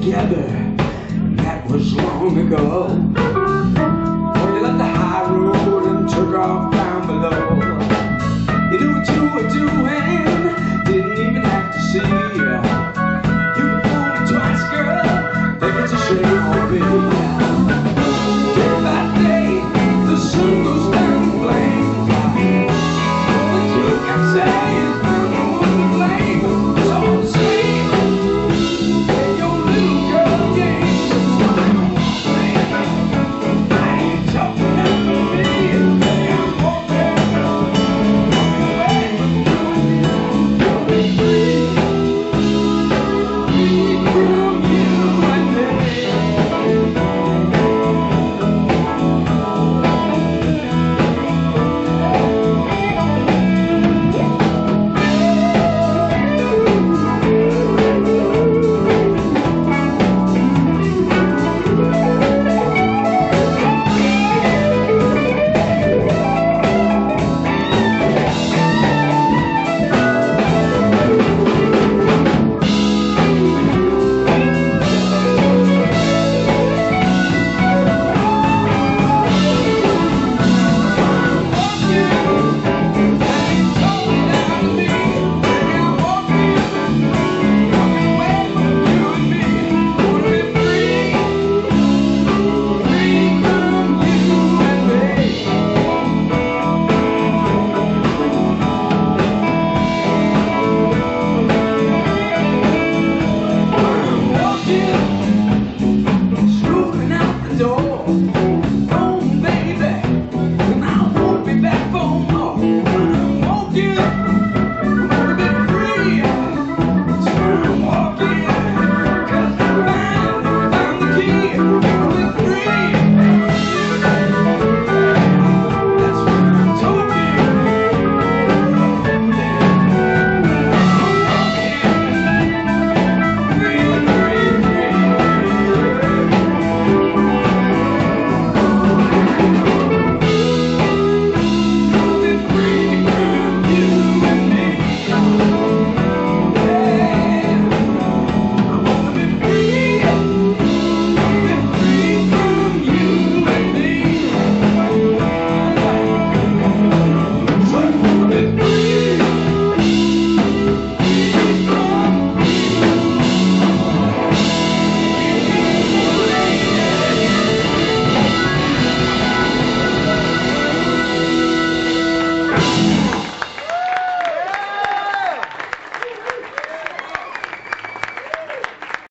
together, that was long ago. When you left the high road and took off down below, you do what you were doing.